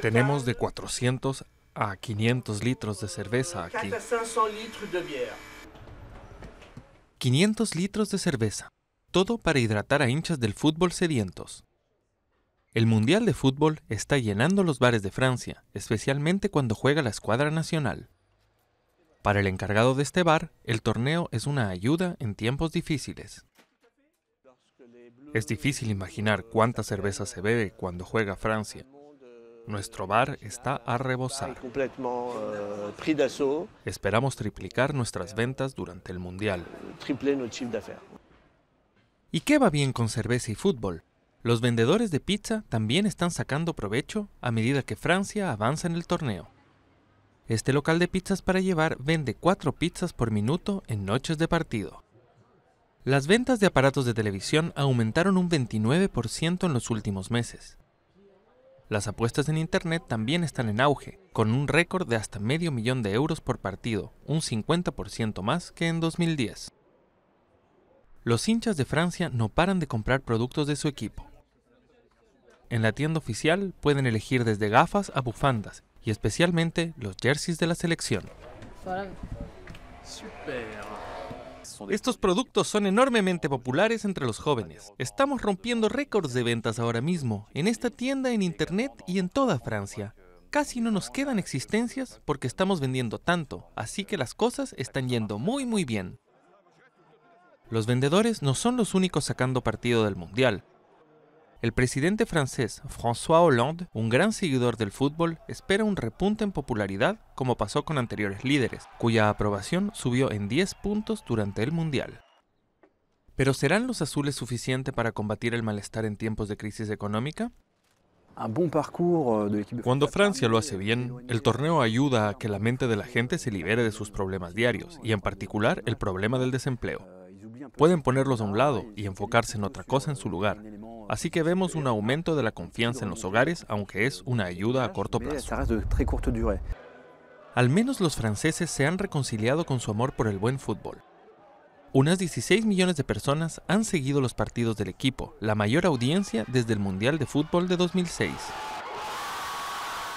Tenemos de 400 a 500 litros de cerveza aquí. 500 litros de cerveza. Todo para hidratar a hinchas del fútbol sedientos. El Mundial de Fútbol está llenando los bares de Francia, especialmente cuando juega la escuadra nacional. Para el encargado de este bar, el torneo es una ayuda en tiempos difíciles. Es difícil imaginar cuánta cerveza se bebe cuando juega Francia. Nuestro bar está a rebosar. Esperamos triplicar nuestras ventas durante el Mundial. ¿Y qué va bien con cerveza y fútbol? Los vendedores de pizza también están sacando provecho a medida que Francia avanza en el torneo. Este local de pizzas para llevar vende cuatro pizzas por minuto en noches de partido. Las ventas de aparatos de televisión aumentaron un 29% en los últimos meses. Las apuestas en Internet también están en auge, con un récord de hasta medio millón de euros por partido, un 50% más que en 2010. Los hinchas de Francia no paran de comprar productos de su equipo. En la tienda oficial pueden elegir desde gafas a bufandas y especialmente los jerseys de la selección. Estos productos son enormemente populares entre los jóvenes. Estamos rompiendo récords de ventas ahora mismo, en esta tienda, en Internet y en toda Francia. Casi no nos quedan existencias porque estamos vendiendo tanto, así que las cosas están yendo muy muy bien. Los vendedores no son los únicos sacando partido del Mundial. El presidente francés François Hollande, un gran seguidor del fútbol, espera un repunte en popularidad como pasó con anteriores líderes, cuya aprobación subió en 10 puntos durante el Mundial. ¿Pero serán los azules suficiente para combatir el malestar en tiempos de crisis económica? Cuando Francia lo hace bien, el torneo ayuda a que la mente de la gente se libere de sus problemas diarios, y en particular el problema del desempleo. Pueden ponerlos a un lado y enfocarse en otra cosa en su lugar, Así que vemos un aumento de la confianza en los hogares, aunque es una ayuda a corto plazo. Al menos los franceses se han reconciliado con su amor por el buen fútbol. Unas 16 millones de personas han seguido los partidos del equipo, la mayor audiencia desde el Mundial de Fútbol de 2006.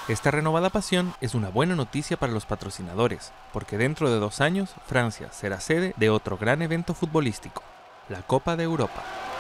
Esta renovada pasión es una buena noticia para los patrocinadores, porque dentro de dos años Francia será sede de otro gran evento futbolístico, la Copa de Europa.